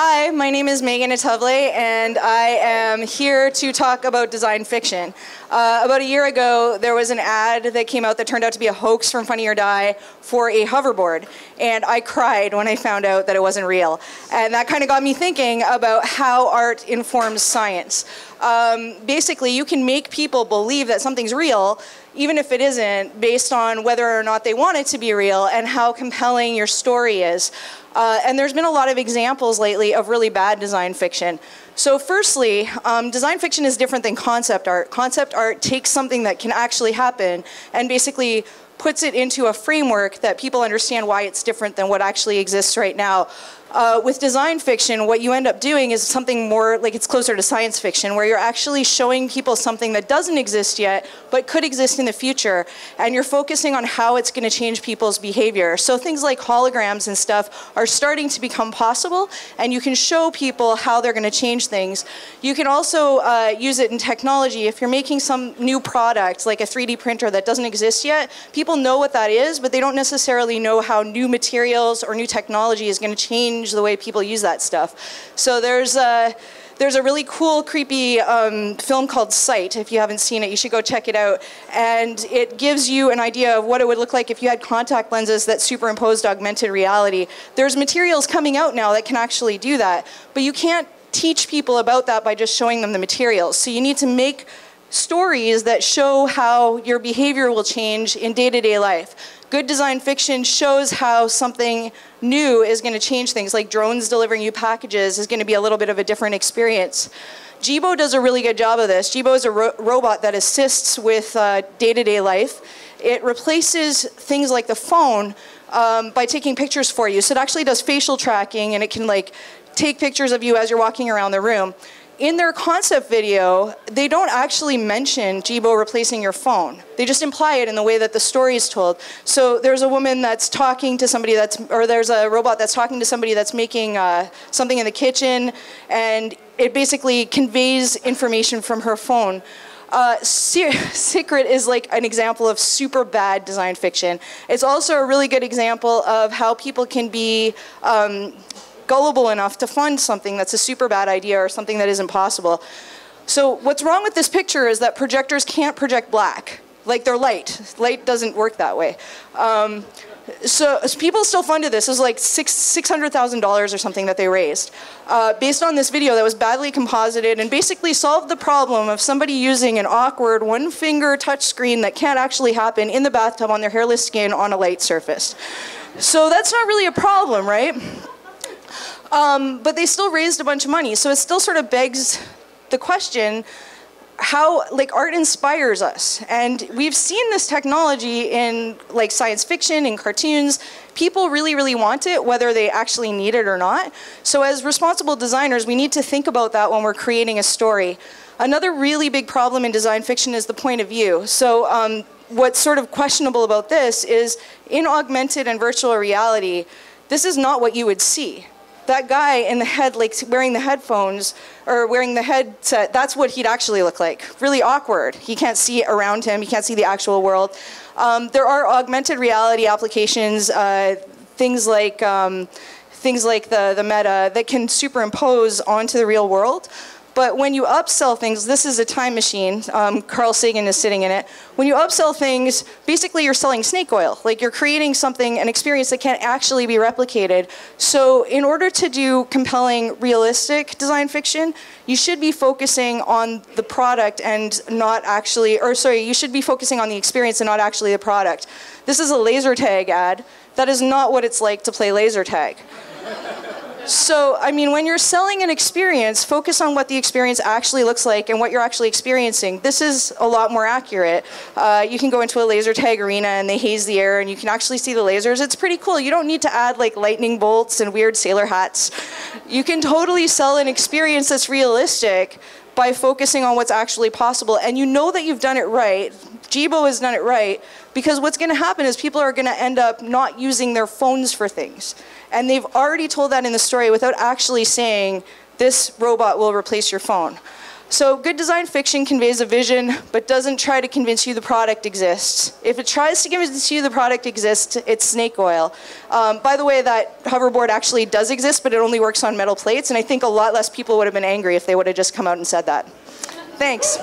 Hi, my name is Meghan Athavale, and I am here to talk about design fiction. Uh, about a year ago, there was an ad that came out that turned out to be a hoax from Funny or Die for a hoverboard, and I cried when I found out that it wasn't real. And that kind of got me thinking about how art informs science. Um, basically, you can make people believe that something's real, even if it isn't, based on whether or not they want it to be real and how compelling your story is. Uh, and there's been a lot of examples lately of really bad design fiction. So firstly, um, design fiction is different than concept art. Concept art takes something that can actually happen and basically puts it into a framework that people understand why it's different than what actually exists right now. Uh, with design fiction, what you end up doing is something more like it's closer to science fiction, where you're actually showing people something that doesn't exist yet, but could exist in the future. And you're focusing on how it's going to change people's behavior. So things like holograms and stuff are starting to become possible, and you can show people how they're going to change things. You can also uh, use it in technology. If you're making some new product, like a 3D printer that doesn't exist yet, people know what that is, but they don't necessarily know how new materials or new technology is going to change change the way people use that stuff. So there's a, there's a really cool, creepy um, film called Sight. If you haven't seen it, you should go check it out. And it gives you an idea of what it would look like if you had contact lenses that superimposed augmented reality. There's materials coming out now that can actually do that, but you can't teach people about that by just showing them the materials. So you need to make stories that show how your behavior will change in day-to-day life. Good design fiction shows how something new is going to change things, like drones delivering you packages is going to be a little bit of a different experience. Jibo does a really good job of this. Jibo is a ro robot that assists with uh, day-to-day -day life. It replaces things like the phone um, by taking pictures for you. So it actually does facial tracking and it can like take pictures of you as you're walking around the room in their concept video, they don't actually mention Jibo replacing your phone. They just imply it in the way that the story is told. So there's a woman that's talking to somebody that's, or there's a robot that's talking to somebody that's making uh, something in the kitchen, and it basically conveys information from her phone. Uh, Cicret is like an example of super bad design fiction. It's also a really good example of how people can be um, gullible enough to fund something that's a super bad idea or something that isn't possible. So what's wrong with this picture is that projectors can't project black. Like they're light. Light doesn't work that way. Um, so, so, people still funded this. It was like six six hundred thousand dollars or something that they raised, uh, based on this video that was badly composited and basically solved the problem of somebody using an awkward one finger touch screen that can't actually happen in the bathtub on their hairless skin on a light surface. So that's not really a problem, right? Um, but they still raised a bunch of money. So it still sort of begs the question, how like art inspires us. And we've seen this technology in like science fiction and cartoons. People really really want it whether they actually need it or not. So as responsible designers we need to think about that when we're creating a story. Another really big problem in design fiction is the point of view. So um, what's sort of questionable about this is in augmented and virtual reality this is not what you would see that guy in the head, like wearing the headphones or wearing the headset, that's what he'd actually look like. Really awkward. He can't see around him. He can't see the actual world. Um, there are augmented reality applications, uh, things like um, things like the the Meta that can superimpose onto the real world. But when you upsell things, this is a time machine. Um, Carl Sagan is sitting in it. When you upsell things, basically you're selling snake oil. Like you're creating something, an experience that can't actually be replicated. So in order to do compelling, realistic design fiction, you should be focusing on the product and not actually, or sorry, you should be focusing on the experience and not actually the product. This is a laser tag ad. That is not what it's like to play laser tag. So, I mean, when you're selling an experience, focus on what the experience actually looks like and what you're actually experiencing. This is a lot more accurate. Uh, you can go into a laser tag arena and they haze the air and you can actually see the lasers. It's pretty cool. You don't need to add like lightning bolts and weird sailor hats. You can totally sell an experience that's realistic by focusing on what's actually possible. And you know that you've done it right. Jibo has done it right because what's going to happen is people are going to end up not using their phones for things. And they've already told that in the story without actually saying, this robot will replace your phone. So good design fiction conveys a vision, but doesn't try to convince you the product exists. If it tries to convince you the product exists, it's snake oil. Um, by the way, that hoverboard actually does exist, but it only works on metal plates, and I think a lot less people would have been angry if they would have just come out and said that. Thanks.